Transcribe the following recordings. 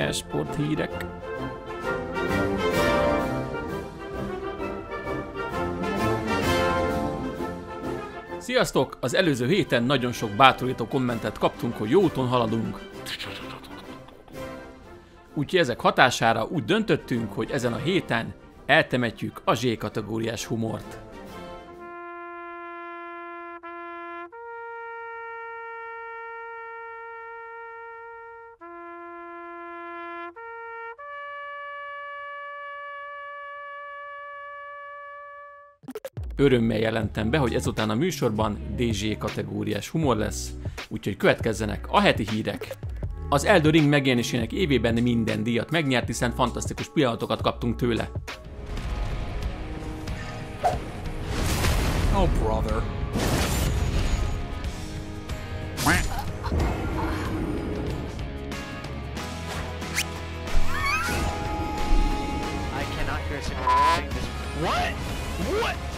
Esport hírek. Sziasztok! Az előző héten nagyon sok bátorító kommentet kaptunk, hogy jó úton haladunk. Úgyhogy ezek hatására úgy döntöttünk, hogy ezen a héten eltemetjük a Z kategóriás humort. Örömmel jelentem be, hogy ezután a műsorban DZ kategóriás humor lesz, úgyhogy következzenek a heti hírek. Az Elden Ring megjelenésének évében minden díjat megnyert, hiszen fantasztikus pillanatokat kaptunk tőle. Oh, brother. I cannot hear a single thing. What? What?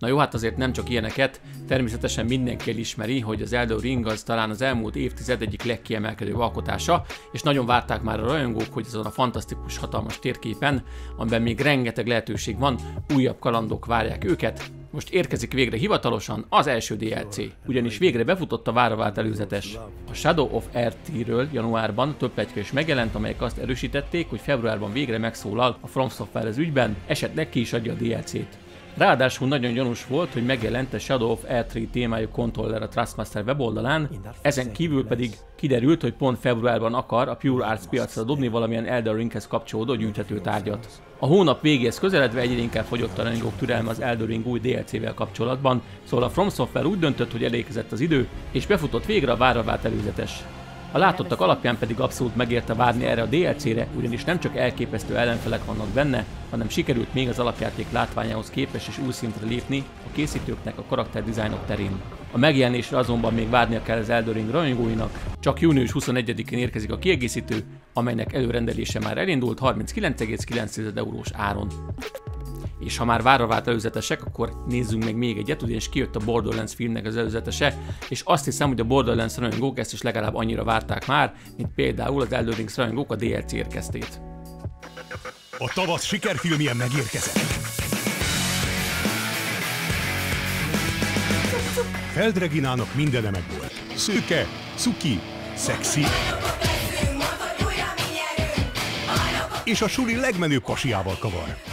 Na jó, hát azért nem csak ilyeneket, természetesen mindenki elismeri, hogy az Elden Ring az talán az elmúlt évtized egyik legkiemelkedőbb alkotása, és nagyon várták már a rajongók, hogy azon a fantasztikus, hatalmas térképen, amiben még rengeteg lehetőség van, újabb kalandok várják őket. Most érkezik végre hivatalosan az első DLC, ugyanis végre befutott a vára vált előzetes. A Shadow of RT-ről januárban több plegyka is megjelent, amelyek azt erősítették, hogy februárban végre megszólal a From Software az ügyben, esetleg ki is adja a DLC-t. Ráadásul nagyon gyanús volt, hogy megjelent a Shadow of R3 témájú kontroller a Trustmaster weboldalán, ezen kívül pedig kiderült, hogy pont februárban akar a Pure Arts piacra dobni valamilyen Elden Ringhez kapcsolódó gyűjthető tárgyat. A hónap végéhez közeledve egyre inkább fogyott a rajongók türelme az Elden Ring új DLC-vel kapcsolatban, szóval a From Software úgy döntött, hogy elérkezett az idő, és befutott végre a várva vált előzetes. A látottak alapján pedig abszolút megérte várni erre a DLC-re, ugyanis nem csak elképesztő ellenfelek vannak benne, hanem sikerült még az alapjáték látványához képes és új szintre lépni a készítőknek a karakterdizájnok terén. A megjelenésre azonban még várnia kell az Elden Ring rajongóinak, csak június 21-én érkezik a kiegészítő, amelynek előrendelése már elindult 39,9 eurós áron. És ha már várva vált előzetesek, akkor nézzünk meg még egyet, ugyanis kijött a Borderlands filmnek az előzetese, és azt hiszem, hogy a Borderlands rajongók ezt is legalább annyira várták már, mint például az Elden Ring rajongók a DLC érkeztét. A tavasz sikerfilmje megérkezett. Feldreginának mindene megvolt. Szőke, cuki, szexi, és a suli legmenőbb pasiával kavar.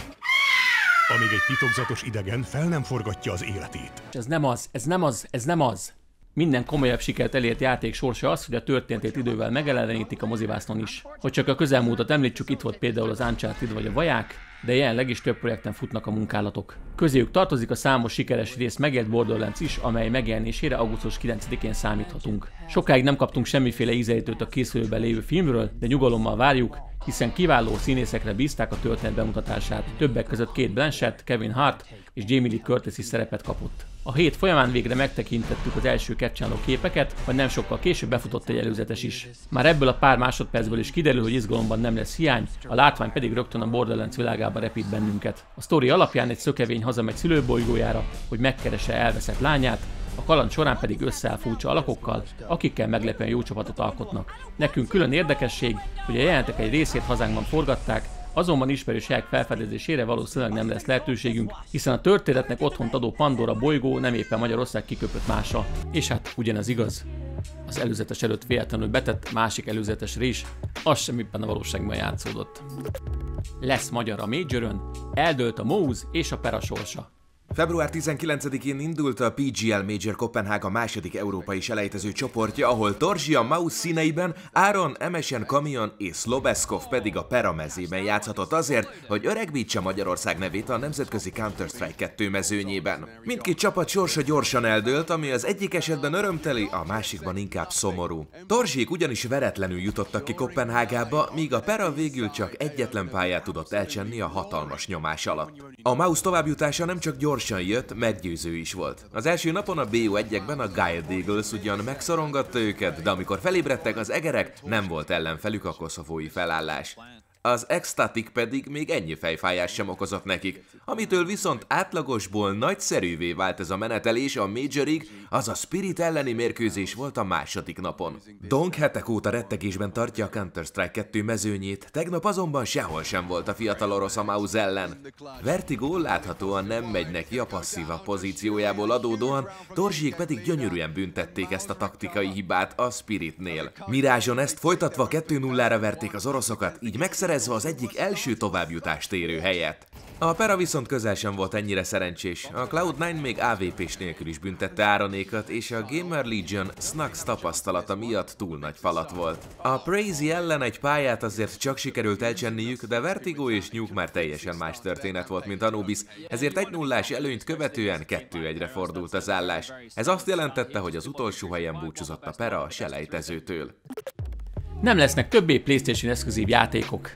Amíg egy titokzatos idegen fel nem forgatja az életét. Ez nem az, ez nem az, ez nem az. Minden komolyabb sikert elért játék sorsa az, hogy a történetét idővel megelevenítik a mozivásznon is. Hogy csak a közelmúltat említsük, itt volt például az Uncharted vagy a Vaják, de jelenleg is több projekten futnak a munkálatok. Közéjük tartozik a számos sikeres rész megélt Borderlands is, amely megjelenésére augusztus 9-én számíthatunk. Sokáig nem kaptunk semmiféle ízelítőt a készülőben lévő filmről, de nyugalommal várjuk, hiszen kiváló színészekre bízták a történet bemutatását. Többek között Kate Blanchett, Kevin Hart és Jamie Lee Curtis is szerepet kapott. A hét folyamán végre megtekintettük az első capture képeket, majd nem sokkal később befutott egy előzetes is. Már ebből a pár másodpercből is kiderül, hogy izgalomban nem lesz hiány, a látvány pedig rögtön a Borderlands világába repít bennünket. A sztori alapján egy szökevény hazamegy szülőbolygójára, hogy megkeresse elveszett lányát, a kaland során pedig összeáll furcsa alakokkal, akikkel meglepően jó csapatot alkotnak. Nekünk külön érdekesség, hogy a jelentek egy részét hazánkban forgatták, azonban ismerőségek felfedezésére valószínűleg nem lesz lehetőségünk, hiszen a történetnek otthont adó Pandora bolygó nem éppen Magyarország kiköpött mása. És hát ugyanez igaz. Az előzetes előtt véletlenül betett másik előzetes is, az sem a valóságban játszódott. Lesz magyar a Majorön, eldőlt a Mouse és a Pera sorsa. Február 19-én indult a PGL Major Kopenhága második európai selejtező csoportja, ahol Torzsia Maus színeiben, Áron, Emesen Kamion és Slobeskov pedig a Pera mezében játszhatott azért, hogy öregbítse Magyarország nevét a nemzetközi Counter-Strike 2 mezőnyében. Mindkét csapat sorsa gyorsan eldőlt, ami az egyik esetben örömteli, a másikban inkább szomorú. Torzsiék ugyanis veretlenül jutottak ki Kopenhágába, míg a Pera végül csak egyetlen pályát tudott elcsenni a hatalmas nyomás alatt. A Maus továbbjutása nem csak gyors gyorsan jött, meggyőző is volt. Az első napon a BO1-ekben a Guild Eagles ugyan megszorongatta őket, de amikor felébredtek az egerek, nem volt ellenfelük a koszovói felállás. Az Ecstatic pedig még ennyi fejfájás sem okozott nekik, amitől viszont átlagosból nagyszerűvé vált ez a menetelés a Majorig, az a Spirit elleni mérkőzés volt a második napon. Donk hetek óta rettegésben tartja a Counter-Strike 2 mezőnyét, tegnap azonban sehol sem volt a fiatal orosz a Mouse ellen. Vertigo láthatóan nem megy neki a passzíva pozíciójából adódóan, Torzsiék pedig gyönyörűen büntették ezt a taktikai hibát a Spiritnél. Mirázson ezt folytatva 2-0-ra verték az oroszokat, így megszerezve az egyik első továbbjutást érő helyet. A Pera viszont közel sem volt ennyire szerencsés. A Cloud9 még AVP-s nélkül is büntette Áronékat, és a Gamer Legion Snacks tapasztalata miatt túl nagy falat volt. A Crazy ellen egy pályát azért csak sikerült elcsenniük, de Vertigo és Nuke már teljesen más történet volt, mint Anubis, ezért egy nullás előnyt követően 2-1-re fordult az állás. Ez azt jelentette, hogy az utolsó helyen búcsúzott a Pera a selejtezőtől. Nem lesznek többé PlayStation exkluzív játékok.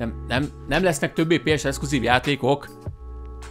Nem, nem, nem lesznek többé PS exkluzív játékok.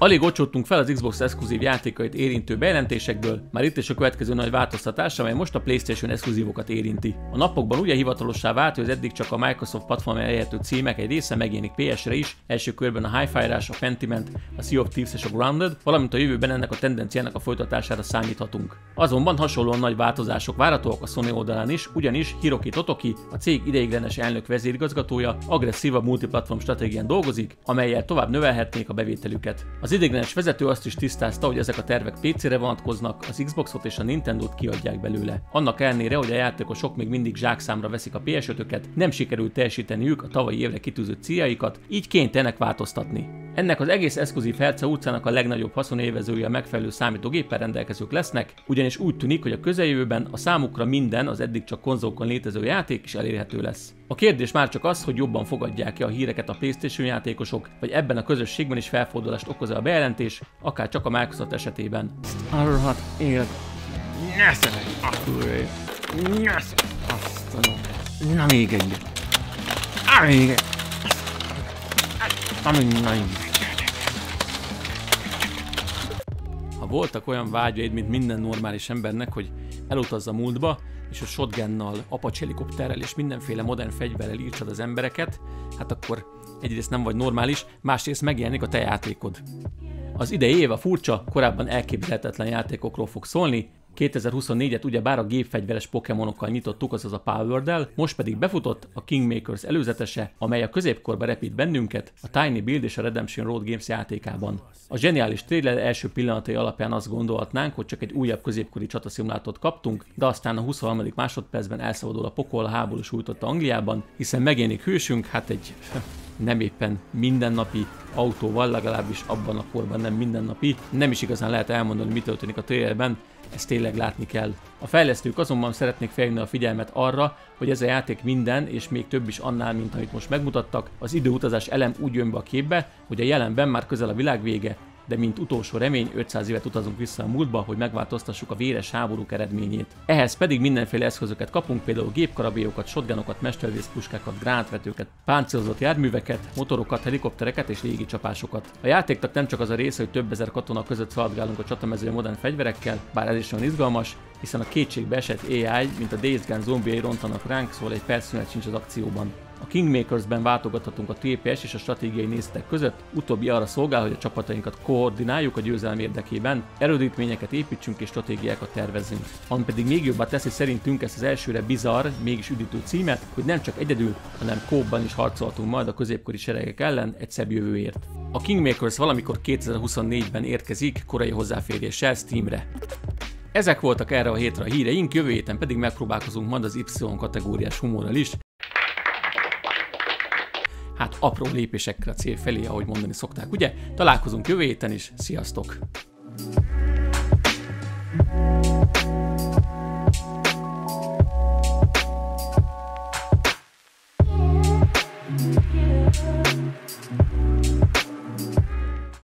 Alig ocsottunk fel az Xbox exkluzív játékait érintő bejelentésekből, már itt is a következő nagy változtatás, amely most a PlayStation exkluzívokat érinti. A napokban ugye hivatalossá vált, hogy az eddig csak a Microsoft platformon elérhető címek egy része megjelenik PS-re is, első körben a Hi-Fi Rush, a Pentiment, a Sea of Thieves és a Grounded, valamint a jövőben ennek a tendenciának a folytatására számíthatunk. Azonban hasonlóan nagy változások várhatóak a Sony oldalán is, ugyanis Hiroki Totoki, a cég ideiglenes elnök vezérigazgatója agresszívabb multiplatform stratégián dolgozik, amelyel tovább növelhetnék a bevételüket. Az az ideiglenes vezető azt is tisztázta, hogy ezek a tervek PC-re vonatkoznak, az Xboxot és a Nintendo-t kiadják belőle. Annak ellenére, hogy a játékosok még mindig zsákszámra veszik a ps nem sikerült teljesíteniük a tavalyi évre kitűzött céljaikat, így kénytelenek változtatni. Ennek az egész exkluzív Herce utcának a legnagyobb haszonévezője a megfelelő számítógéppel rendelkezők lesznek, ugyanis úgy tűnik, hogy a közeljövőben a számukra minden az eddig csak konzolkon létező játék is elérhető lesz. A kérdés már csak az, hogy jobban fogadják-e a híreket a PlayStation játékosok, vagy ebben a közösségben is felfordulást okoz a bejelentés, akár csak a Microsoft esetében. Arhat élet. Nyeszek! Nyeszek! Azt Na még egy. Még egy. Ha voltak olyan vágyaid, mint minden normális embernek, hogy elutazza múltba, és a shotgunnal, Apache helikopterrel és mindenféle modern fegyverrel írtsad az embereket, hát akkor egyrészt nem vagy normális, másrészt megjelenik a te játékod. Az idei év a furcsa, korábban elképzelhetetlen játékokról fog szólni, 2024-et ugyebár a gépfegyveres Pokémonokkal nyitottuk, azaz a Power most pedig befutott a Kingmakers előzetese, amely a középkorba repít bennünket a Tiny Build és a Redemption Road Games játékában. A zseniális trailer első pillanatai alapján azt gondolhatnánk, hogy csak egy újabb középkori csataszimulátot kaptunk, de aztán a 23. másodpercben elszabadul a pokol a háború sújtotta Angliában, hiszen megjelenik hősünk, hát egy nem éppen mindennapi autóval, legalábbis abban a korban nem mindennapi. Nem is igazán lehet elmondani, mi történik a trailerben, ezt tényleg látni kell. A fejlesztők azonban szeretnék felhívni a figyelmet arra, hogy ez a játék minden, és még több is annál, mint amit most megmutattak, az időutazás elem úgy jön be a képbe, hogy a jelenben már közel a világ vége, de mint utolsó remény 500 évet utazunk vissza a múltba, hogy megváltoztassuk a véres háborúk eredményét. Ehhez pedig mindenféle eszközöket kapunk, például gépkarabélyokat, shotgunokat, mestervészpuskákat, gránátvetőket, páncélozott járműveket, motorokat, helikoptereket és légicsapásokat. A játéknak nem csak az a része, hogy több ezer katona között szaladgálunk a csatamezője modern fegyverekkel, bár ez is olyan izgalmas, hiszen a kétségbe esett AI, mint a Days Gone zombiai rontanak ránk, szóval egy percszünet sincs az akcióban. A Kingmakers-ben váltogathatunk a TPS és a stratégiai nézetek között, utóbbi arra szolgál, hogy a csapatainkat koordináljuk a győzelem érdekében, erődítményeket építsünk és stratégiákat tervezzünk. Ami pedig még jobbá teszi szerintünk ezt az elsőre bizarr, mégis üdítő címet, hogy nem csak egyedül, hanem kóban is harcolhatunk majd a középkori seregek ellen egy szebb jövőért. A Kingmakers valamikor 2024-ben érkezik korai hozzáféréssel Steamre. Ezek voltak erre a hétre a híreink, jövő héten pedig megpróbálkozunk majd az Y kategóriás humorral is, hát apró lépésekkel a cél felé, ahogy mondani szokták, ugye? Találkozunk jövő héten is, sziasztok!